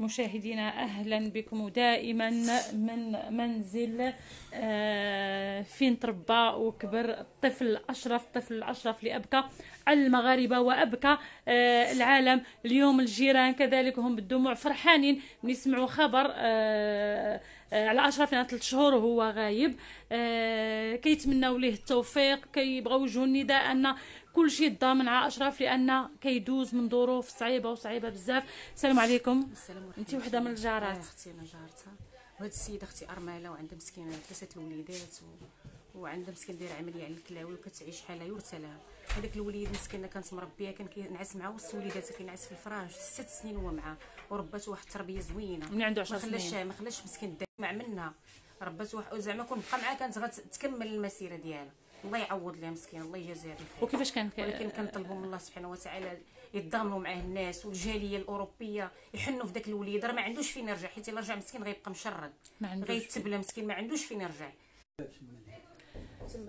مشاهدينا أهلا بكم دائما من منزل آه، فين تربى وكبر الطفل الاشرف الطفل الأشرف لأبكى المغاربة وأبكى آه، العالم. اليوم الجيران كذلك هم بالدموع فرحانين من يسمعوا خبر آه، على أشرف لأن ثلاث شهور وهو غايب. كيتمناو ليه التوفيق كيبغيو يوجهوا النداء أن كل شيء ضامن مع أشرف لأن كيدوز من ظروف صعيبه وصعيبة بزاف. السلام عليكم. السلام انت وحدة من الجارات. أختي أنا جارتها. وهاد السيدة أختي أرملة وعندها مسكينة ثلاثة الوليدات و... وعندها مسكين داير عملية على الكلاوي وكتعيش حالها يرثى لها هذاك الوليد مسكينة كانت مربية كان كينعس معها وسط وليداتها كينعس في الفراش. ست سنين هو معها وربات واحد التربية زوينة. من عنده 10 سنين ما خلاش ما خلاش مسكين مع منها ربات واحد زعما كون بقى معها كانت غتكمل المسيرة ديالها الله يعوض لها مسكين الله يجازيها بالخير وكيفاش كان ولكن كنطلبوا من الله سبحانه وتعالى يتضامنوا معاه الناس والجالية الأوروبية يحنوا في داك الوليد. راه ما عندوش فين يرجع حيت إلا رجع مسكين غيبقى مشرد. غيتبلى مسكين ما عندوش فين يرجع.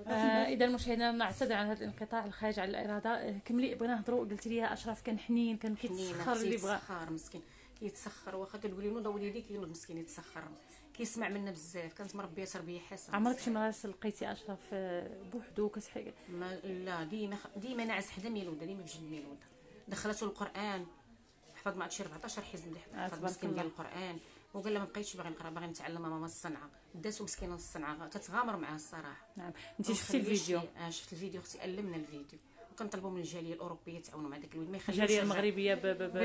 آه إذا المشاهدين نعتذر عن هذا الانقطاع الخارج عن الإرادة. آه، كملي بغينا نهضروا قلت لي اشرف كان حنين كان كيتسخر اللي بغى مسكين. كيتسخر واخا كتقولي نوض وليدي كينوض مسكين يتسخر. كيسمع منا بزاف. كانت مربية تربية حسنة. عمرك شي مره لقيتي أشرف آه، بوحدو كتحق ما لا ديما ديما ناعس حدا ميلودة ديما بجد ميلودة. دخلته القرآن. حفظ ما عرفتش 14 حزب حفظ مسكين ديال القرآن. وقال لها ما بقيتش باغي نقرأ باغي نتعلم ماما الصنعة. داتو مسكينة الصنعه كتغامر معاه الصراحة. نعم. انت شفتي الفيديو؟ آه شفت الفيديو أختي ألمنا الفيديو. وكنطلبوا من الجالية الأوروبية يتعاونوا مع داك الوليد ما يخليوش الجالية المغربية ب ب ب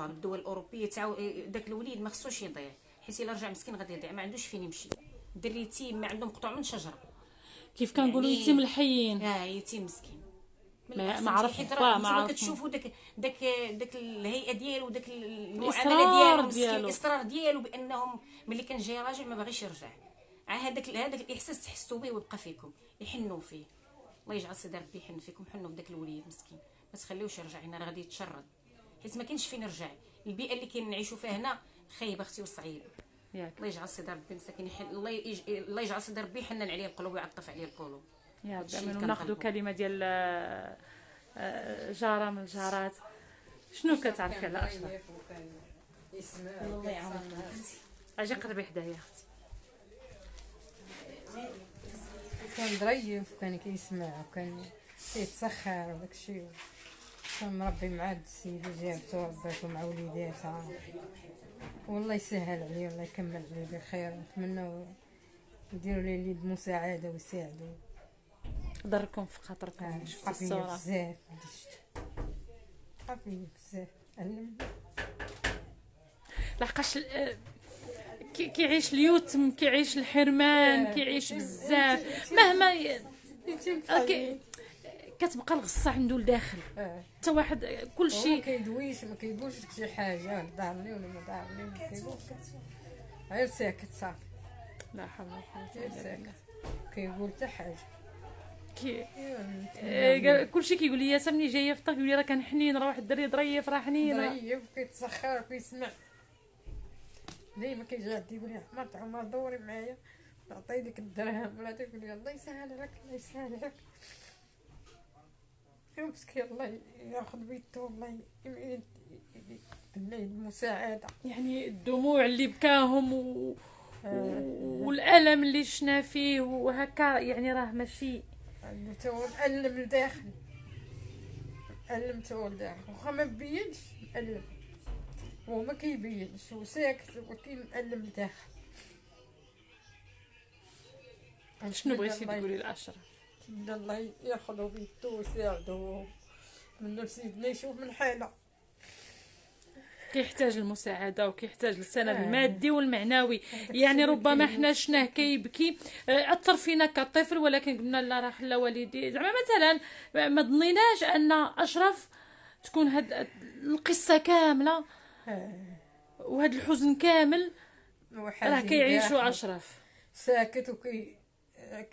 الدول الأوروبية تعاون داك الوليد ما خصوش يضيع حيت إلا رجع مسكين غادي يضيع ما عندوش فين يمشي. دري يتيم ما عنده مقطوع من شجرة. كيف كنقولوا يعني يتيم الحيين. آه يتيم مسكين. ما ما عرف ما عرف كتشوفوا داك داك داك الهيئة ديالو داك المعامله ديالو الاصرار ديالو. بأنهم ملي كان جاي راجل ما باغيش يرجع. هذاك هذاك الإحساس تحسوا به ويبقى فيكم يحنوا فيه. الله يجعل سيدي ربي يحن فيكم حنوا في داك الوليد مسكين. ما تخليوش يرجع هنا راه غادي يتشرد. حيت ما كاينش فين يرجع. البيئة اللي كنعيشوا فيها هنا خايبه أختي وصعيبة. ياك. الله يجعل سيدي ربي مساكين يحن الله يج... الله يجعل سيدي ربي يحنن عليه القلوب ويعطف عليه القلوب. يا ربي ناخذ كلمة ديال آه، جارة من الجارات. شنو كتعرفي على اشرف الله يعاونك. أجي قربي حدايا أختي. كان ظريف وكان كيسمع وكان كيتسخر وداك الشيء. كان مربي مع السيده جابته ورباتو مع وليداتها. والله يسهل عليه والله يكمل عليه بخير. نتمنى يديروا لي اليد مساعدة ويساعدوا. ضركم في خاطركم آه في الصورة. بزاف بزاف. لحقاش آه، كيعيش اليتم كيعيش الحرمان آه. كيعيش بزاف. مهما كتبقى الغصة عنده لداخل حتى آه. واحد كل شيء ما كيدويش ما كيقولش شي حاجة. دارني ولا ما دارني ما كيقولش. غير ساكت صافي. لا حول ولا قوة إلا بالله. كيقول حتى حاجة. كي آه كلشي كيقول لي ملي جاية في الطريق كيقول لي راه كان حنين راه واحد الدري ظريف راه حنين ظريف كيتسخر وكيسمع ديما كيجي عندي يقول لي حمرت عمر دوري معايا. نعطي لك الدرهم ولا تقول لي الله يسهل لك الله يسهل لك مسكين الله ياخذ بيته الله المساعدة. يعني الدموع اللي بكاهم و... آه. والألم اللي شنا فيه وهكا يعني راه ماشي. مألم لداخل مألم تو لداخل واخا ما بينش مألم هو ما كيبينش هو ساكت ولكن مألم لداخل شنو بغيتي تقولي لأشرف من الله ياخذوا بيدو ويساعدو من سيدنا يشوف من حالة. كيحتاج المساعدة وكيحتاج السند آه. المادي والمعنوي. يعني ربما حنا شناه كيبكي آه، أثر فينا كطفل ولكن قلنا لا راه خلا والدي. زعما مثلا ما ظنيناش أن أشرف تكون هاد القصة كاملة. وهذا الحزن كامل راه كيعيشو اشرف ساكت وكي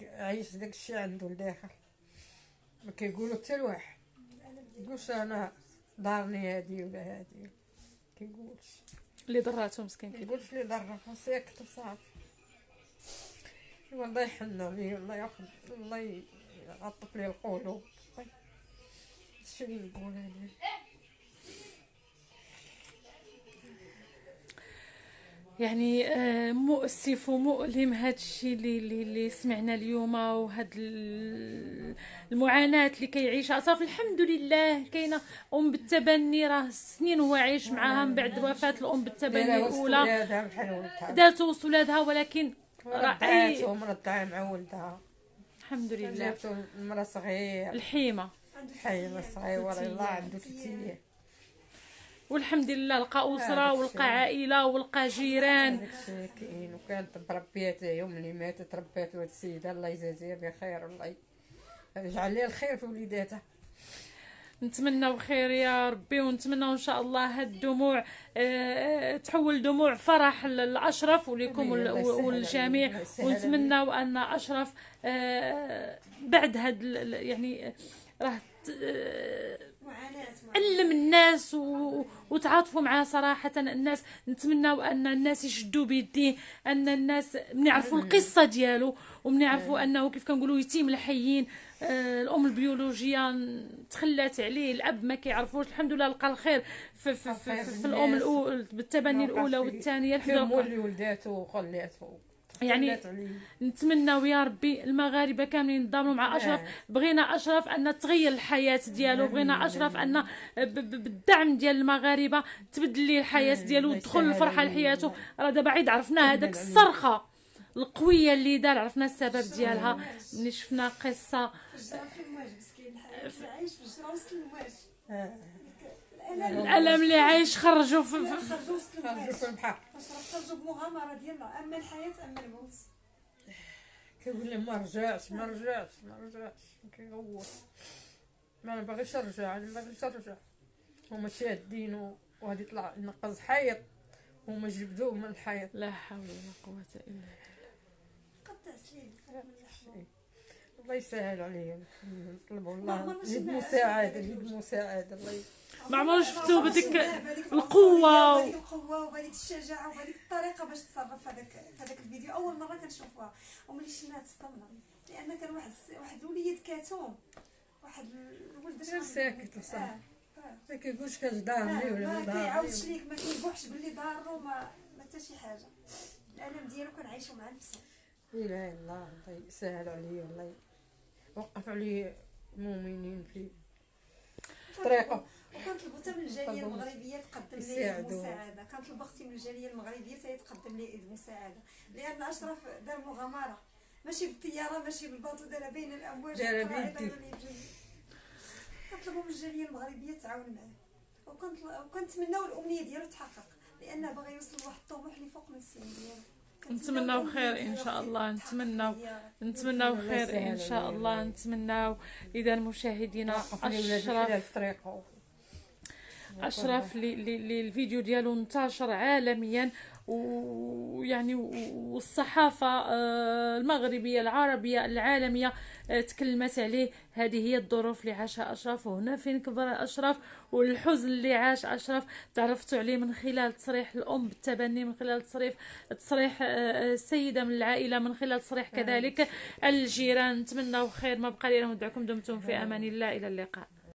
عايش داك الشيء عنده لداخل ما كيقولوا حتى لواحد. يقولش أنا دارني هادي ولا هادي. كيقولش. اللي ضراتو مسكين كيقولش اللي ضراتو. ساكت وصافي. والله يحن عليه الله ياخذ الله يعطف لي القلوب. شنو نقول أنا؟ يعني آه، مؤسف ومؤلم هذا الشيء اللي, اللي سمعنا اليوم وهاد ال- المعاناة اللي كيعيشها. صافي الحمد لله كاينة أم بالتبني راه سنين هو عايش معاها من بعد وفاة الأم بالتبني الأولى. دارت وسط ولادها ولكن رضعاتو مرضعة مع ولدها. الحمد لله. جابتو المرا صغير. الحيمة. حي صغير ورا الله عنده ثلاث أيام والحمد لله لقى أسرة ولقى. عائلة ولقى جيران. كاين وكانت مربيات يوم اللي ماتت ربات هاد السيدة. الله يجازيها بخير الله يجعل لها الخير في وليداتها نتمنى خير يا ربي ونتمنى إن شاء الله هاد الدموع آه، تحول دموع فرح لأشرف ولكم والجميع ونتمنى أن أشرف آه، بعد هاد يعني راه ت- آه، علم الناس و... وتعاطفوا معاه صراحة. الناس نتمناو أن الناس يشدوا بيديه أن الناس من يعرفوا القصة ديالو ومن يعرفوا أنه كيف كنقولوا يتيم الحيين. آه، الأم البيولوجية تخلات عليه الأب ما كيعرفوش. الحمد لله لقى الخير في, في, في, في, في الأم الأولى بالتبني الأولى والثانية. الحمد لله ولداتو وخلاتو يعني. نتمناو يا ربي المغاربة كاملين يتضامنوا مع أشرف. بغينا أشرف أن تغير الحياة ديالو بغينا أشرف أن بالدعم ديال المغاربة تبدل ليه الحياة ديالو وتدخل الفرحه. لحياته. راه دابا عيد عرفنا هذاك الصرخة القوية اللي دار عرفنا السبب ديالها. ملي شفنا قصة. عايش في الجرا آه. الألم اللي عايش خرجوا في, في خرجوا في البحر. خرجوا بمغامرة ديالنا. أما الحياة أما الموت. كيقول لي ما رجعش ما رجعش ما رجعش كيغوت ما أنا باغيش نرجع أنا باغيش نرجع هما شادين وغادي يطلع ينقز حيط. هما جبدوه من الحيط. لا حول ولا قوة إلا بالله. قطع سليم. الله يسهل عليهم نطلبوا الله يد شفنا مساعدة يد مساعدة الله ما عمرنا شفتو بديك بهذيك القوة وبهذيك القوة وبهذيك الشجاعة وبهذيك الطريقة باش تصرف في هذاك في هذاك الفيديو أول مرة كنشوفها وملي شفناها تصدمنا لأن كان واحد واحد الوليد كاتوم واحد الولد غير ساكت. آه، آه. ما كيقولش كاش آه، ولا ما كيعاودش لي ليك ما كيبوحش باللي دارو ما ما حتى شي حاجة الألم ديالو كنعيشو مع نفسه لا اله الا الله الله يسهل عليه الله يوقف عليه المؤمنين في طريقه. وكنطلبوا حتى من الجالية. المغربية تقدم لي يد يساعدوا. مساعدة. كنطلب أختي من الجالية المغربية حتى تقدم لي يد مساعدة. لأن أشرف دار مغامرة. ماشي بالطيارة ماشي بالباطو دار بين الأمواج دار والقواعد بيدي. كنطلبوا من الجالية المغربية تعاون معاه. وكنتمناو الأمنية ديالو تحقق. لأنه باغي يوصل لواحد الطموح اللي فوق من السن ديالو نتمناو خير إن شاء الله، نتمناو. نتمناو خير إن شاء. الله نتمناو إذا مشاهدينا اشرف أشرف الفيديو ديالو انتشر عالميا ويعني والصحافة آه، المغربية العربية العالمية آه، تكلمت عليه. هذه هي الظروف اللي عاشها أشرف وهنا فين كبر أشرف؟ والحزن اللي عاش أشرف تعرفتوا عليه من خلال تصريح الأم بالتبني من خلال تصريح تصريح آه، السيدة من العائلة من خلال تصريح كذلك. الجيران نتمنوا خير ما بقى لنا ندعوكم دمتم في أمان الله. إلى اللقاء.